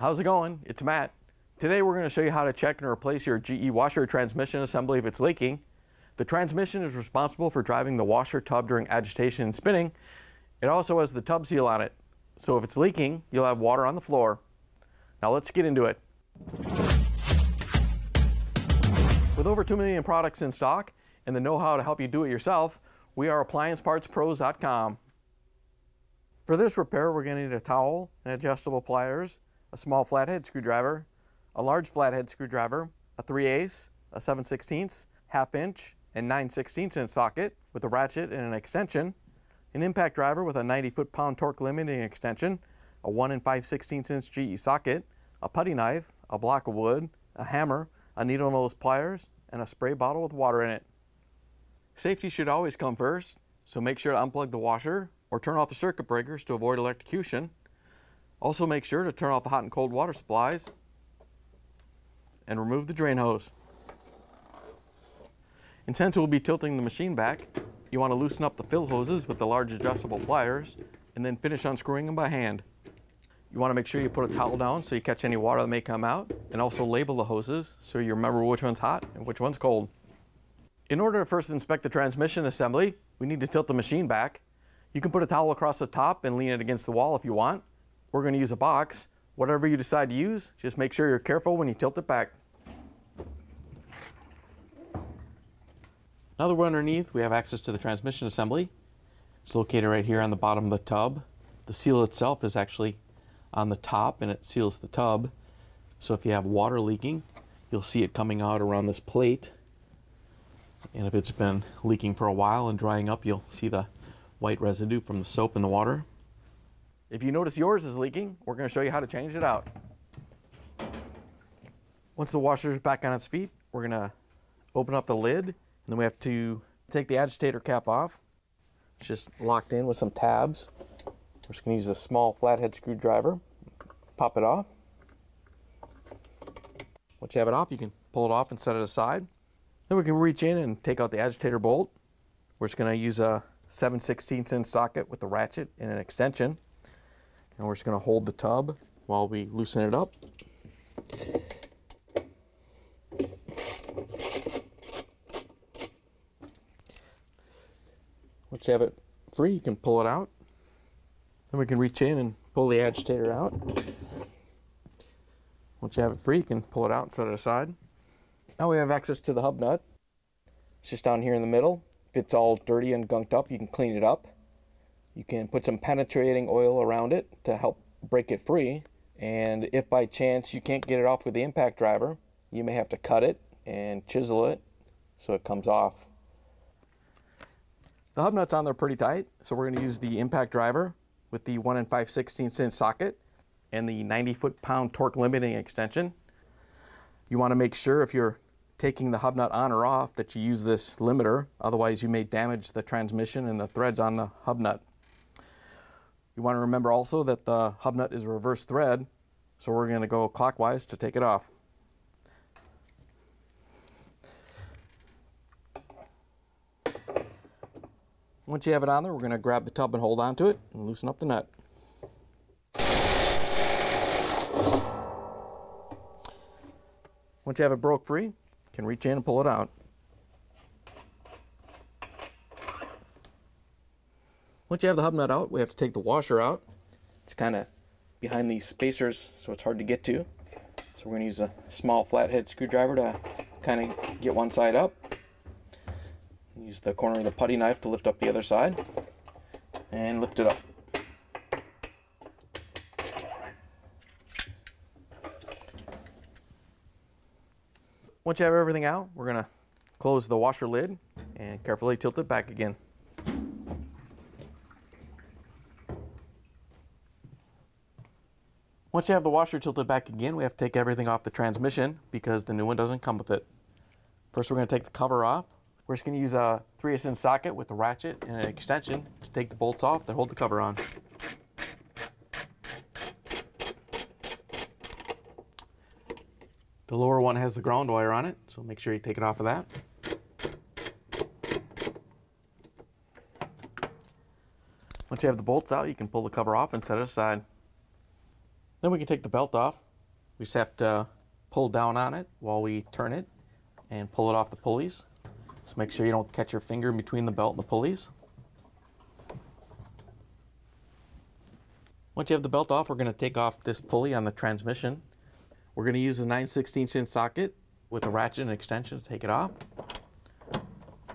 How's it going? It's Matt. Today we're going to show you how to check and replace your GE washer transmission assembly if it's leaking. The transmission is responsible for driving the washer tub during agitation and spinning. It also has the tub seal on it. So if it's leaking, you'll have water on the floor. Now let's get into it. With over 2 million products in stock and the know-how to help you do it yourself, we are appliancepartspros.com. For this repair, we're going to need a towel and adjustable pliers, a small flathead screwdriver, a large flathead screwdriver, a 3 ace, a 7 16 half inch, and 9 16 inch socket with a ratchet and an extension, an impact driver with a 90 foot-pound torque limiting extension, a 1 and 5 16 inch GE socket, a putty knife, a block of wood, a hammer, a needle nose pliers, and a spray bottle with water in it. Safety should always come first, so make sure to unplug the washer or turn off the circuit breakers to avoid electrocution. Also make sure to turn off the hot and cold water supplies and remove the drain hose. And since we'll be tilting the machine back, you want to loosen up the fill hoses with the large adjustable pliers and then finish unscrewing them by hand. You want to make sure you put a towel down so you catch any water that may come out and also label the hoses so you remember which one's hot and which one's cold. In order to first inspect the transmission assembly, we need to tilt the machine back. You can put a towel across the top and lean it against the wall if you want. We're going to use a box. Whatever you decide to use, just make sure you're careful when you tilt it back. Now that we're underneath, we have access to the transmission assembly. It's located right here on the bottom of the tub. The seal itself is actually on the top and it seals the tub. So if you have water leaking, you'll see it coming out around this plate. And if it's been leaking for a while and drying up, you'll see the white residue from the soap in the water. If you notice yours is leaking, we're going to show you how to change it out. Once the washer is back on its feet, we're going to open up the lid, and then we have to take the agitator cap off. It's just locked in with some tabs. We're just going to use a small flathead screwdriver, pop it off. Once you have it off, you can pull it off and set it aside. Then we can reach in and take out the agitator bolt. We're just going to use a 7 16 inch socket with a ratchet and an extension. And we're just going to hold the tub while we loosen it up. Once you have it free, you can pull it out. Then we can reach in and pull the agitator out. Once you have it free, you can pull it out and set it aside. Now we have access to the hub nut. It's just down here in the middle. If it's all dirty and gunked up, you can clean it up. You can put some penetrating oil around it to help break it free. And if by chance you can't get it off with the impact driver, you may have to cut it and chisel it so it comes off. The hub nut's on there pretty tight, so we're going to use the impact driver with the 1 and 5 16 inch socket and the 90 foot pound torque limiting extension. You want to make sure if you're taking the hub nut on or off that you use this limiter, otherwise you may damage the transmission and the threads on the hub nut. You want to remember also that the hub nut is a reverse thread, so we're going to go clockwise to take it off. Once you have it on there, we're going to grab the tub and hold onto it and loosen up the nut. Once you have it broke free, you can reach in and pull it out. Once you have the hub nut out, we have to take the washer out. It's kind of behind these spacers, so it's hard to get to. So we're going to use a small flathead screwdriver to kind of get one side up. Use the corner of the putty knife to lift up the other side and lift it up. Once you have everything out, we're going to close the washer lid and carefully tilt it back again. Once you have the washer tilted back again, we have to take everything off the transmission because the new one doesn't come with it. First, we're going to take the cover off. We're just going to use a 3 inch socket with a ratchet and an extension to take the bolts off that hold the cover on. The lower one has the ground wire on it, so make sure you take it off of that. Once you have the bolts out, you can pull the cover off and set it aside. Then we can take the belt off. We just have to pull down on it while we turn it and pull it off the pulleys. Just make sure you don't catch your finger in between the belt and the pulleys. Once you have the belt off, we're going to take off this pulley on the transmission. We're going to use the 9 16 inch socket with a ratchet and extension to take it off.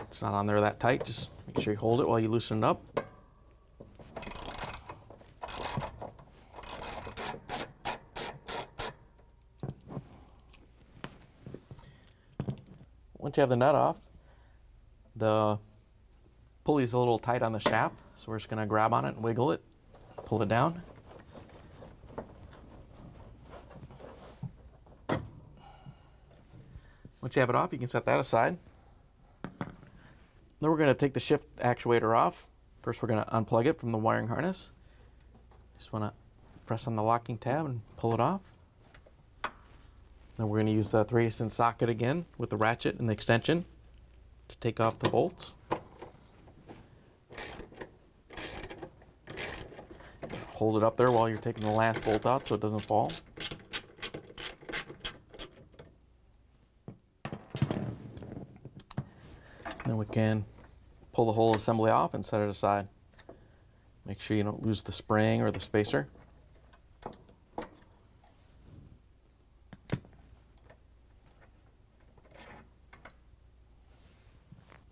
It's not on there that tight, just make sure you hold it while you loosen it up. Once you have the nut off, the pulley's a little tight on the shaft, so we're just going to grab on it and wiggle it, pull it down. Once you have it off, you can set that aside. Then we're going to take the shift actuator off. First, we're going to unplug it from the wiring harness. Just want to press on the locking tab and pull it off. Then we're going to use the 3 8 socket again with the ratchet and the extension to take off the bolts. Hold it up there while you're taking the last bolt out so it doesn't fall. Then we can pull the whole assembly off and set it aside. Make sure you don't lose the spring or the spacer.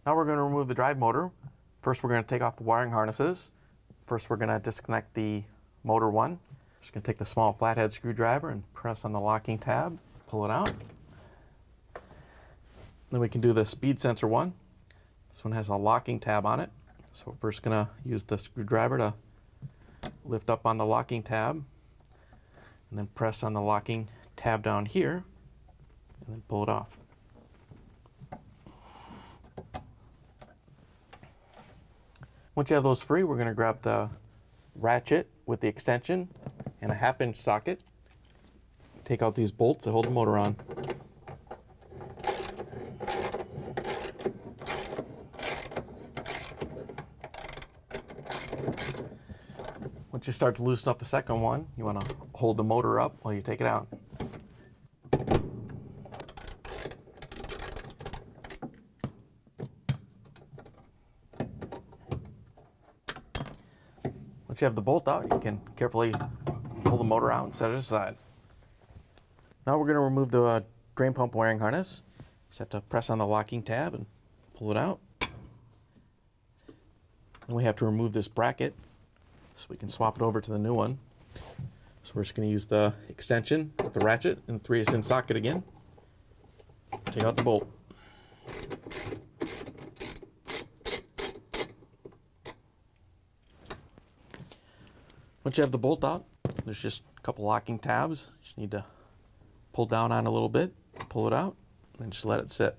Now we're going to remove the drive motor. First we're going to take off the wiring harnesses. First we're going to disconnect the motor one. Just going to take the small flathead screwdriver and press on the locking tab, pull it out. Then we can do the speed sensor one. This one has a locking tab on it. So we're first going to use the screwdriver to lift up on the locking tab and then press on the locking tab down here and then pull it off. Once you have those free, we're going to grab the ratchet with the extension and a half inch socket. Take out these bolts that hold the motor on. Once you start to loosen up the second one, you want to hold the motor up while you take it out. You have the bolt out, you can carefully pull the motor out and set it aside. Now we're going to remove the uh, drain pump wiring harness. Just have to press on the locking tab and pull it out. Then we have to remove this bracket so we can swap it over to the new one. So we're just going to use the extension with the ratchet and 3 8 in socket again. Take out the bolt. Once you have the bolt out, there's just a couple locking tabs. Just need to pull down on a little bit, pull it out, and just let it sit.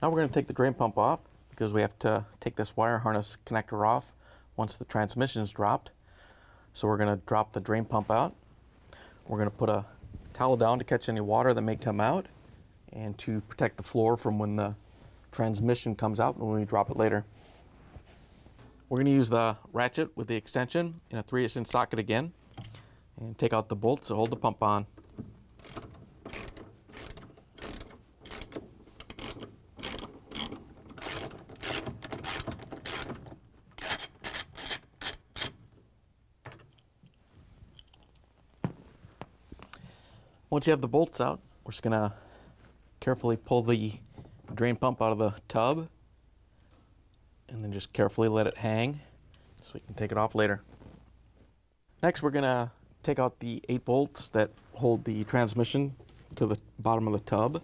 Now we're going to take the drain pump off because we have to take this wire harness connector off once the transmission is dropped. So we're going to drop the drain pump out. We're going to put a towel down to catch any water that may come out and to protect the floor from when the transmission comes out and when we drop it later. We're going to use the ratchet with the extension in a 3 inch socket again and take out the bolts to hold the pump on. Once you have the bolts out, we're just going to carefully pull the drain pump out of the tub and then just carefully let it hang so we can take it off later. Next, we're to take out the eight bolts that hold the transmission to the bottom of the tub.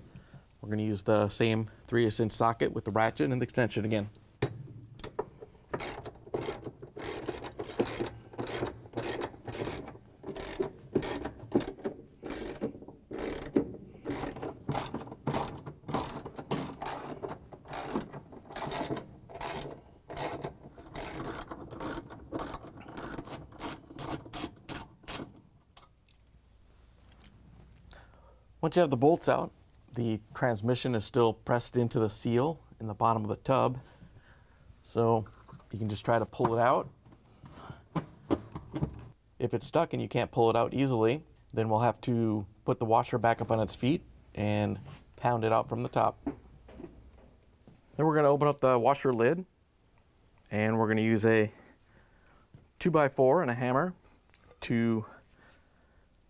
We're to use the same 3 inch socket with the ratchet and the extension again. Once you have the bolts out, the transmission is still pressed into the seal in the bottom of the tub. So you can just try to pull it out. If it's stuck and you can't pull it out easily, then we'll have to put the washer back up on its feet and pound it out from the top. Then we're going to open up the washer lid and we're going to use a 2x4 and a hammer to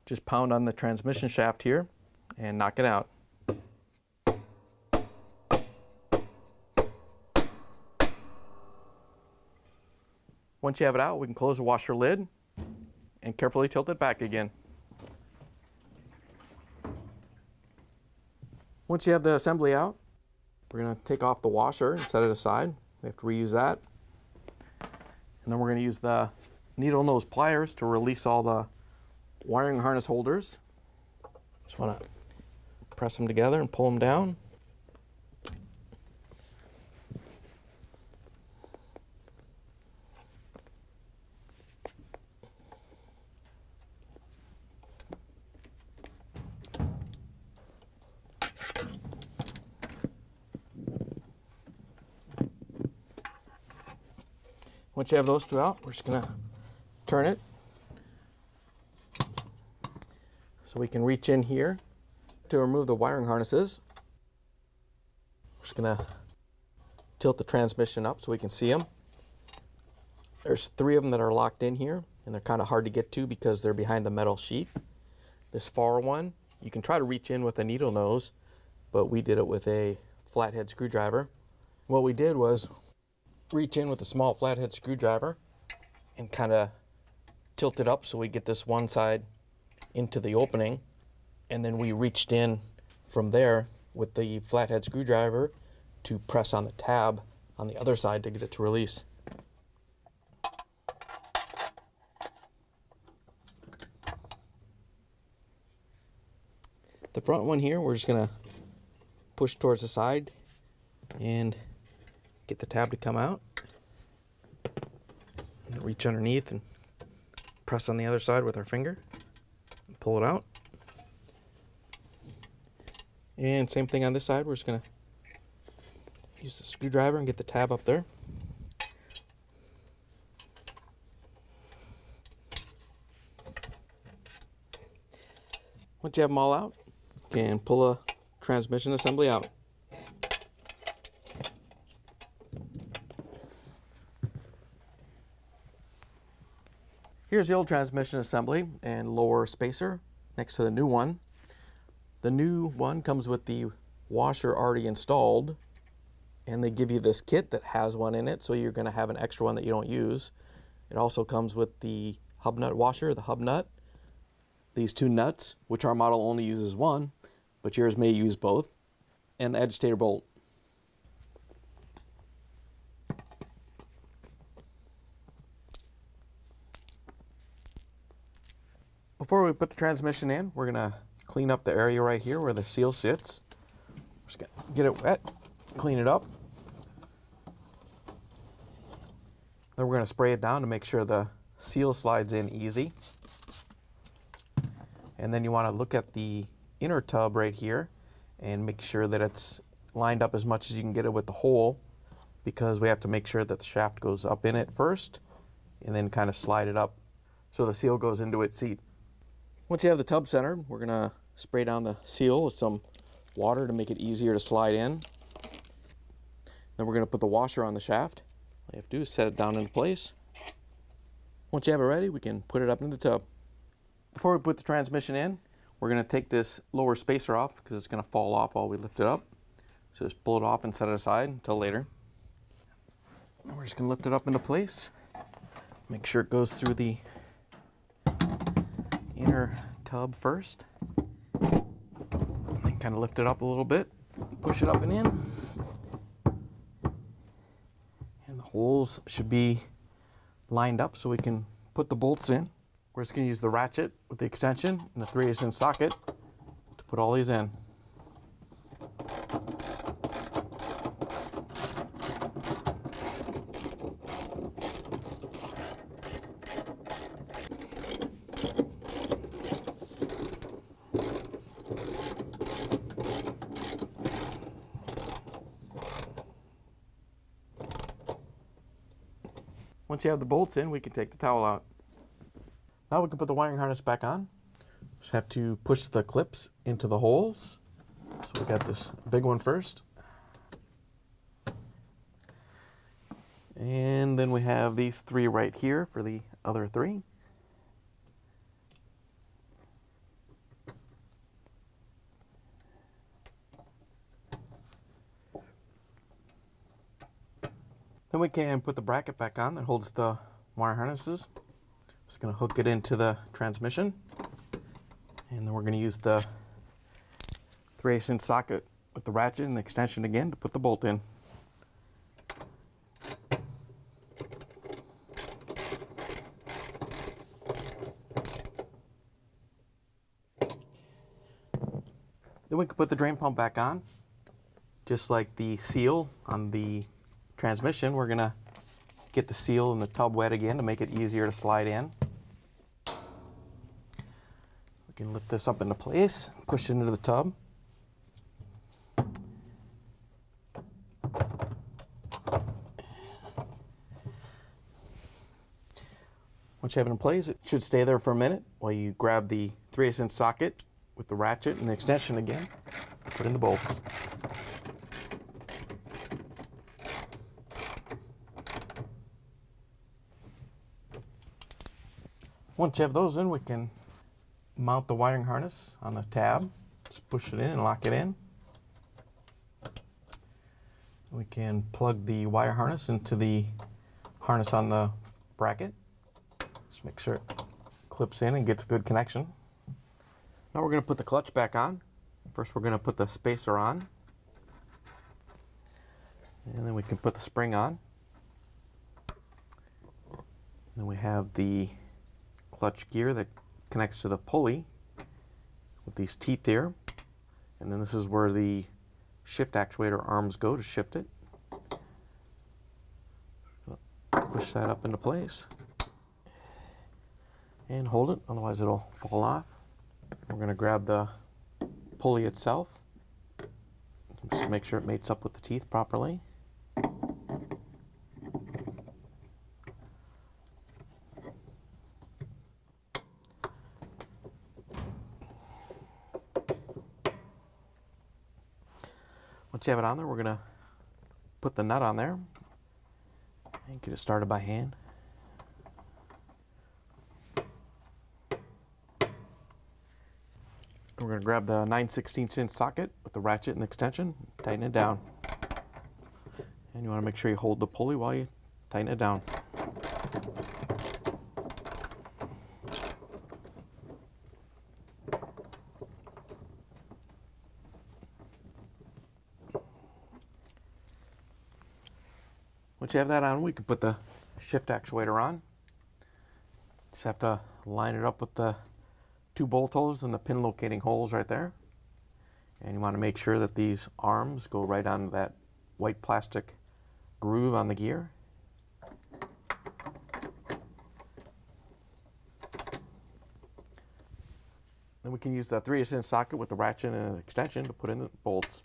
just pound on the transmission shaft here and knock it out. Once you have it out, we can close the washer lid and carefully tilt it back again. Once you have the assembly out, we're going to take off the washer and set it aside. We have to reuse that. And then we're going to use the needle nose pliers to release all the wiring harness holders. Just want to press them together and pull them down. Once you have those two out, we're just gonna turn it so we can reach in here to remove the wiring harnesses. We're just gonna tilt the transmission up so we can see them. There's three of them that are locked in here and they're kind of hard to get to because they're behind the metal sheet. This far one, you can try to reach in with a needle nose, but we did it with a flathead screwdriver. What we did was reach in with a small flathead screwdriver and kind of tilt it up so we get this one side into the opening and then we reached in from there with the flathead screwdriver to press on the tab on the other side to get it to release. The front one here, we're just gonna push towards the side and get the tab to come out. Reach underneath and press on the other side with our finger. Pull it out. And same thing on this side. We're just going to use the screwdriver and get the tab up there. Once you have them all out, you can pull a transmission assembly out. Here's the old transmission assembly and lower spacer next to the new one. The new one comes with the washer already installed and they give you this kit that has one in it so you're going to have an extra one that you don't use. It also comes with the hub nut washer, the hub nut, these two nuts, which our model only uses one, but yours may use both, and the agitator bolt. Before we put the transmission in, we're gonna clean up the area right here where the seal sits. Just get it wet, clean it up. Then we're gonna spray it down to make sure the seal slides in easy. And then you wanna look at the inner tub right here and make sure that it's lined up as much as you can get it with the hole because we have to make sure that the shaft goes up in it first and then kind of slide it up so the seal goes into its seat. Once you have the tub centered, we're going to spray down the seal with some water to make it easier to slide in. Then we're going to put the washer on the shaft. All you have to do is set it down into place. Once you have it ready, we can put it up in the tub. Before we put the transmission in, we're going to take this lower spacer off because it's going to fall off while we lift it up. So just pull it off and set it aside until later. And we're just going to lift it up into place. Make sure it goes through the inner tub first. Kind of lift it up a little bit, push it up and in. And the holes should be lined up so we can put the bolts in. We're just going to use the ratchet with the extension and the 3 8 inch socket to put all these in. Once you have the bolts in, we can take the towel out. Now we can put the wiring harness back on. Just have to push the clips into the holes. So we got this big one first. And then we have these three right here for the other three. Then we can put the bracket back on that holds the wire harnesses. Just going to hook it into the transmission. And then we're going to use the 3 8 inch socket with the ratchet and the extension again to put the bolt in. Then we can put the drain pump back on. Just like the seal on the transmission, we're gonna get the seal in the tub wet again to make it easier to slide in. We can lift this up into place, push it into the tub. Once you have it in place, it should stay there for a minute while you grab the 3 8 inch socket with the ratchet and the extension again, put in the bolts. Once you have those in, we can mount the wiring harness on the tab. Just push it in and lock it in. We can plug the wire harness into the harness on the bracket. Just make sure it clips in and gets a good connection. Now we're going to put the clutch back on. First we're going to put the spacer on. And then we can put the spring on. Then we have the clutch gear that connects to the pulley with these teeth here. And then this is where the shift actuator arms go to shift it. Push that up into place and hold it, otherwise it'll fall off. We're going to grab the pulley itself. Just make sure it mates up with the teeth properly. Have it on there, we're going to put the nut on there and get it started by hand. We're going to grab the 9 16 inch socket with the ratchet and the extension, tighten it down. And you want to make sure you hold the pulley while you tighten it down. Once you have that on, we can put the shift actuator on. Just have to line it up with the two bolt holes and the pin locating holes right there. And you want to make sure that these arms go right on that white plastic groove on the gear. Then we can use the 3 inch socket with the ratchet and extension to put in the bolts.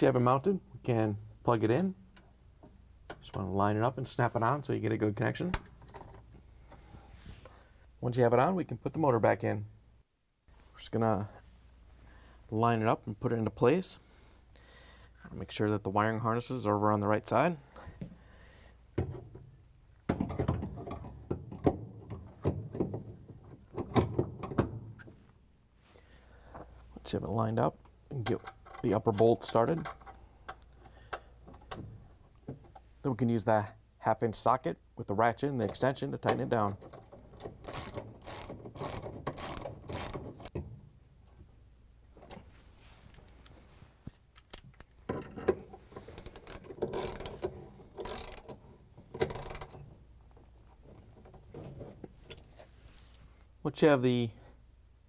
Once you have it mounted, we can plug it in. Just want to line it up and snap it on so you get a good connection. Once you have it on, we can put the motor back in. We're just gonna line it up and put it into place. Make sure that the wiring harnesses are over on the right side. Once you have it lined up, and get the upper bolt started. Then we can use the half inch socket with the ratchet and the extension to tighten it down. Once you have the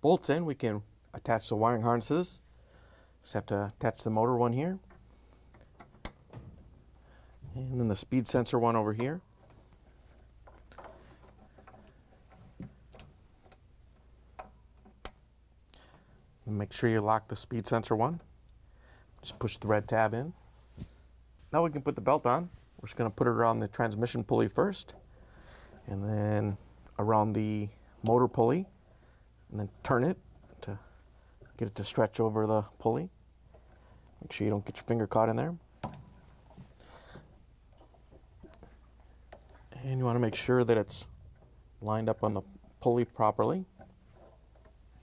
bolts in, we can attach the wiring harnesses just have to attach the motor one here. And then the speed sensor one over here. And make sure you lock the speed sensor one. Just push the red tab in. Now we can put the belt on. We're just going to put it around the transmission pulley first, and then around the motor pulley, and then turn it to get it to stretch over the pulley. Make sure you don't get your finger caught in there. And you want to make sure that it's lined up on the pulley properly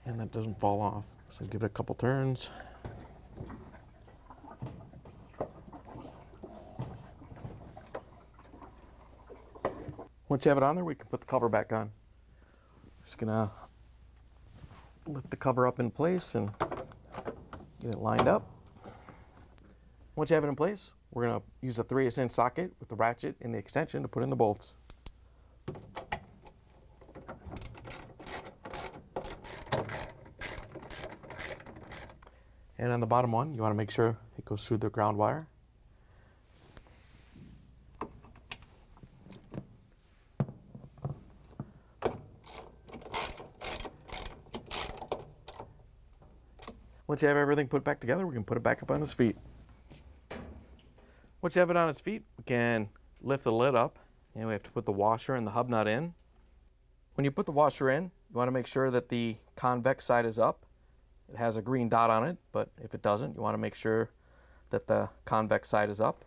and that doesn't fall off. So give it a couple turns. Once you have it on there, we can put the cover back on. Just gonna lift the cover up in place and get it lined up. Once you have it in place, we're gonna use a 3 8 inch socket with the ratchet and the extension to put in the bolts. And on the bottom one, you want to make sure it goes through the ground wire. Once you have everything put back together, we can put it back up on its feet. Once you have it on its feet, we can lift the lid up and we have to put the washer and the hub nut in. When you put the washer in, you want to make sure that the convex side is up it has a green dot on it, but if it doesn't, you want to make sure that the convex side is up.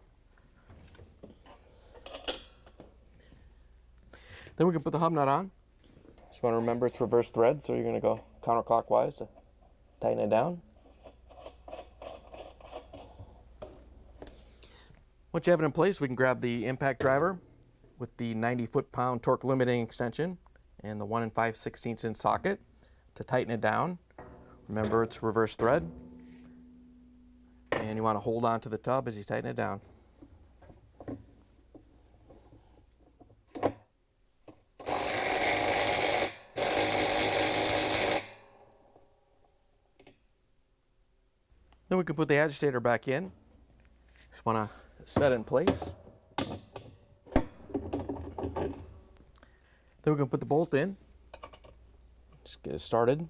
Then we can put the hub nut on. Just want to remember it's reverse thread, so you're going to go counterclockwise to tighten it down. Once you have it in place, we can grab the impact driver with the 90 foot-pound torque limiting extension and the 1 and 5 16 inch socket to tighten it down. Remember, it's reverse thread. And you want to hold on to the tub as you tighten it down. Then we can put the agitator back in. Just want to set in place. Then we can put the bolt in. Just get it started.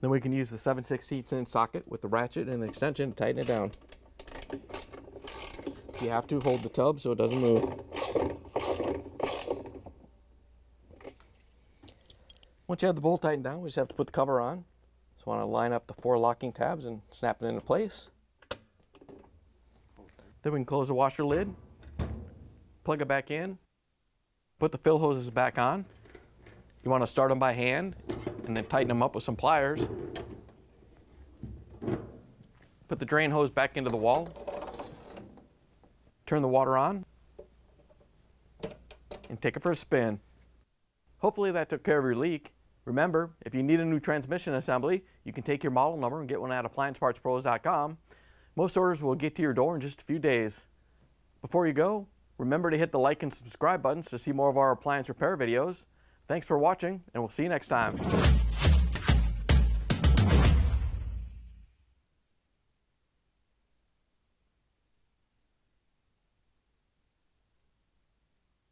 Then we can use the 7 16 inch socket with the ratchet and the extension to tighten it down. You have to hold the tub so it doesn't move. Once you have the bolt tightened down, we just have to put the cover on. Want to line up the four locking tabs and snap it into place. Then we can close the washer lid, plug it back in, put the fill hoses back on. You want to start them by hand and then tighten them up with some pliers. Put the drain hose back into the wall. Turn the water on and take it for a spin. Hopefully that took care of your leak. Remember, if you need a new transmission assembly, you can take your model number and get one at appliancepartspros.com. Most orders will get to your door in just a few days. Before you go, remember to hit the like and subscribe buttons to see more of our appliance repair videos. Thanks for watching, and we'll see you next time.